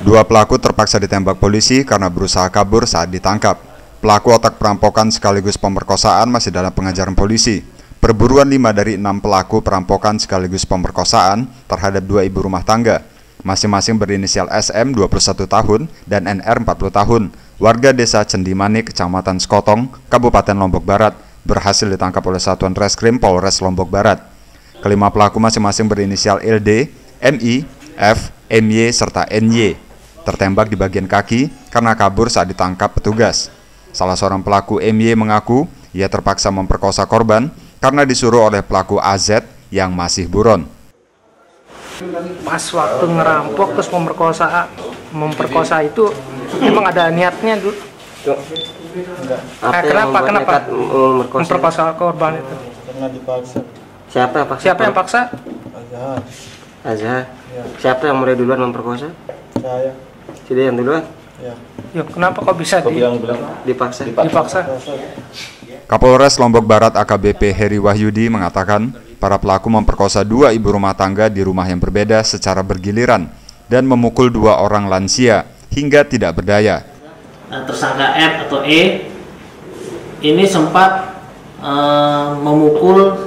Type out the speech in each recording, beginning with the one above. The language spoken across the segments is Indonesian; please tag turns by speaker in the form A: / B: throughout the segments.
A: Dua pelaku terpaksa ditembak polisi karena berusaha kabur saat ditangkap. Pelaku otak perampokan sekaligus pemerkosaan masih dalam pengajaran polisi. Perburuan lima dari enam pelaku perampokan sekaligus pemerkosaan terhadap dua ibu rumah tangga. Masing-masing berinisial SM 21 tahun dan NR 40 tahun, warga desa Cendimani, Kecamatan Skotong, Kabupaten Lombok Barat, berhasil ditangkap oleh Satuan Reskrim Polres Lombok Barat. Kelima pelaku masing-masing berinisial LD, MI, F, MY, serta NY. Tertembak di bagian kaki karena kabur saat ditangkap petugas. Salah seorang pelaku MY mengaku ia terpaksa memperkosa korban karena disuruh oleh pelaku AZ yang masih buron.
B: Pas waktu ngerampok terus memperkosa memperkosa itu memang ada niatnya dulu.
C: Apa
B: Eh, kenapa? Kenapa?
C: memperkosa?
B: Memperkosa korban itu.
D: karena dipaksa
C: Siapa yang paksa?
B: Siapa yang paksa?
D: Azhar
C: Azhar.
D: Ya.
C: Siapa yang mulai duluan memperkosa?
D: saya
C: Tidak yang duluan
D: ya
B: Yuk, kenapa kok bisa di,
C: dipaksa.
B: dipaksa?
A: Kapolres Lombok Barat AKBP Heri Wahyudi mengatakan para pelaku memperkosa dua ibu rumah tangga di rumah yang berbeda secara bergiliran dan memukul dua orang lansia hingga tidak berdaya.
E: Nah, tersangka F atau E ini sempat eh, memukul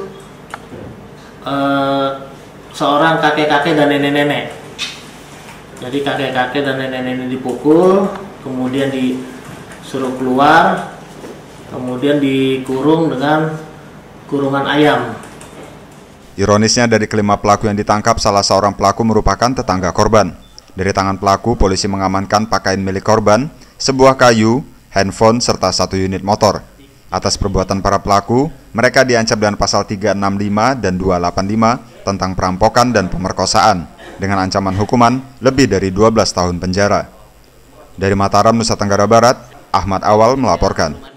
E: eh, seorang kakek-kakek dan nenek-nenek. Jadi kakek-kakek dan nenek-nenek dipukul, kemudian disuruh keluar, kemudian dikurung dengan kurungan ayam.
A: Ironisnya dari kelima pelaku yang ditangkap, salah seorang pelaku merupakan tetangga korban. Dari tangan pelaku, polisi mengamankan pakaian milik korban, sebuah kayu, handphone, serta satu unit motor. Atas perbuatan para pelaku, mereka diancam dengan pasal 365 dan 285 tentang perampokan dan pemerkosaan, dengan ancaman hukuman lebih dari 12 tahun penjara. Dari Mataram, Nusa Tenggara Barat, Ahmad Awal melaporkan.